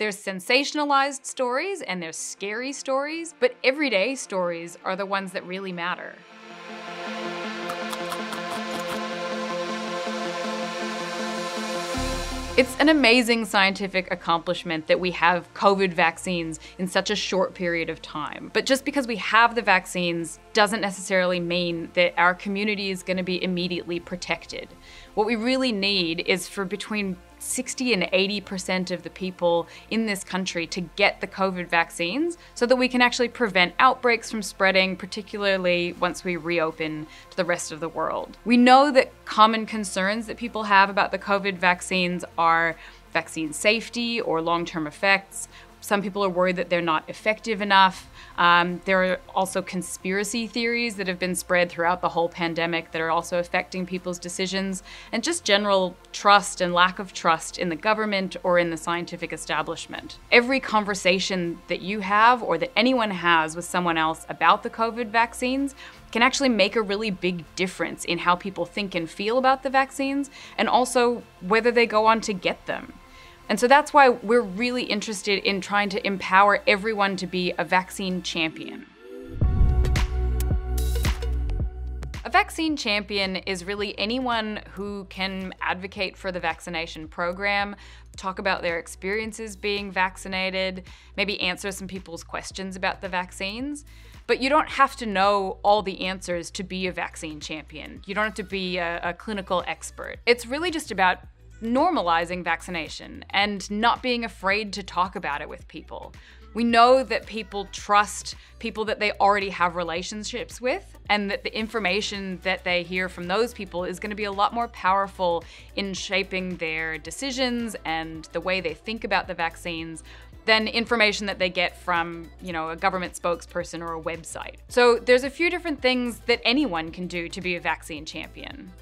There's sensationalized stories and there's scary stories, but everyday stories are the ones that really matter. It's an amazing scientific accomplishment that we have COVID vaccines in such a short period of time. But just because we have the vaccines doesn't necessarily mean that our community is going to be immediately protected. What we really need is for between 60 and 80% of the people in this country to get the COVID vaccines so that we can actually prevent outbreaks from spreading, particularly once we reopen to the rest of the world. We know that common concerns that people have about the COVID vaccines are vaccine safety or long term effects. Some people are worried that they're not effective enough. Um, there are also conspiracy theories that have been spread throughout the whole pandemic that are also affecting people's decisions, and just general trust and lack of trust in the government or in the scientific establishment. Every conversation that you have or that anyone has with someone else about the COVID vaccines can actually make a really big difference in how people think and feel about the vaccines and also whether they go on to get them. And so that's why we're really interested in trying to empower everyone to be a vaccine champion. A vaccine champion is really anyone who can advocate for the vaccination program, talk about their experiences being vaccinated, maybe answer some people's questions about the vaccines. But you don't have to know all the answers to be a vaccine champion. You don't have to be a, a clinical expert. It's really just about normalizing vaccination and not being afraid to talk about it with people. We know that people trust people that they already have relationships with, and that the information that they hear from those people is going to be a lot more powerful in shaping their decisions and the way they think about the vaccines than information that they get from, you know, a government spokesperson or a website. So there's a few different things that anyone can do to be a vaccine champion.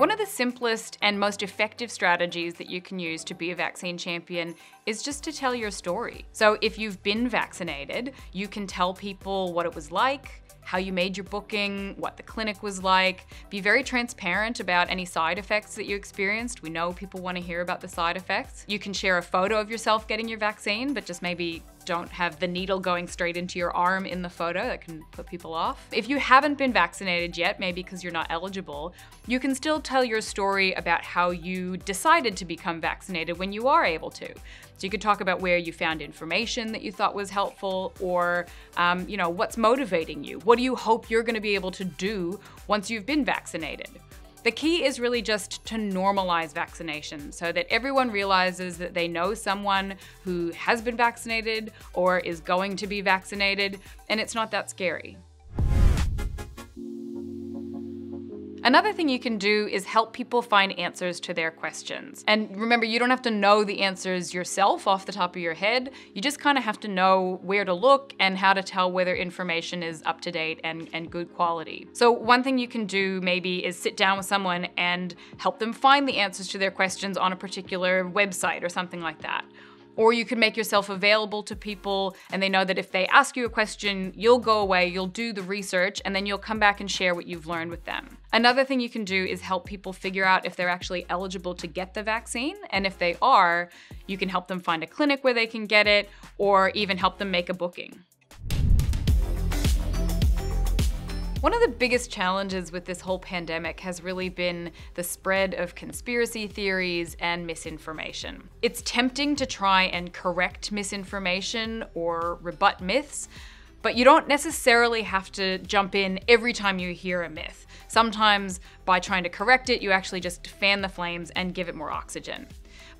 One of the simplest and most effective strategies that you can use to be a vaccine champion is just to tell your story. So if you've been vaccinated, you can tell people what it was like, how you made your booking, what the clinic was like. Be very transparent about any side effects that you experienced. We know people want to hear about the side effects. You can share a photo of yourself getting your vaccine, but just maybe don't have the needle going straight into your arm in the photo. That can put people off. If you haven't been vaccinated yet, maybe because you're not eligible, you can still tell your story about how you decided to become vaccinated when you are able to. So you could talk about where you found information that you thought was helpful, or um, you know what's motivating you. What do you hope you're going to be able to do once you've been vaccinated? The key is really just to normalize vaccination so that everyone realizes that they know someone who has been vaccinated or is going to be vaccinated, and it's not that scary. Another thing you can do is help people find answers to their questions. And remember, you don't have to know the answers yourself off the top of your head. You just kind of have to know where to look and how to tell whether information is up to date and, and good quality. So one thing you can do maybe is sit down with someone and help them find the answers to their questions on a particular website or something like that. Or you can make yourself available to people and they know that if they ask you a question, you'll go away, you'll do the research, and then you'll come back and share what you've learned with them. Another thing you can do is help people figure out if they're actually eligible to get the vaccine. And if they are, you can help them find a clinic where they can get it or even help them make a booking. One of the biggest challenges with this whole pandemic has really been the spread of conspiracy theories and misinformation. It's tempting to try and correct misinformation or rebut myths, but you don't necessarily have to jump in every time you hear a myth. Sometimes by trying to correct it, you actually just fan the flames and give it more oxygen.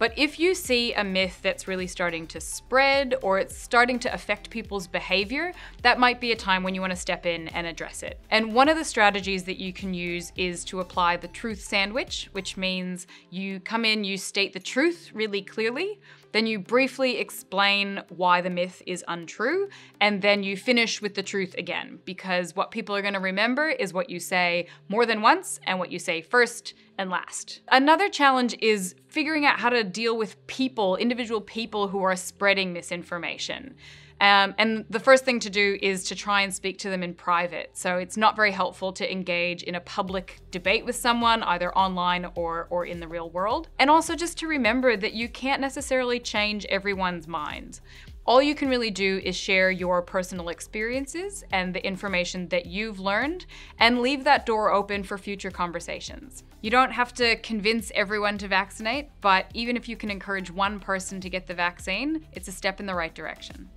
But if you see a myth that's really starting to spread or it's starting to affect people's behavior, that might be a time when you want to step in and address it. And one of the strategies that you can use is to apply the truth sandwich, which means you come in, you state the truth really clearly, then you briefly explain why the myth is untrue, and then you finish with the truth again, because what people are going to remember is what you say more than once and what you say first and last. Another challenge is figuring out how to deal with people, individual people who are spreading misinformation. Um, and the first thing to do is to try and speak to them in private. So it's not very helpful to engage in a public debate with someone, either online or, or in the real world. And also just to remember that you can't necessarily change everyone's mind. All you can really do is share your personal experiences and the information that you've learned and leave that door open for future conversations. You don't have to convince everyone to vaccinate, but even if you can encourage one person to get the vaccine, it's a step in the right direction.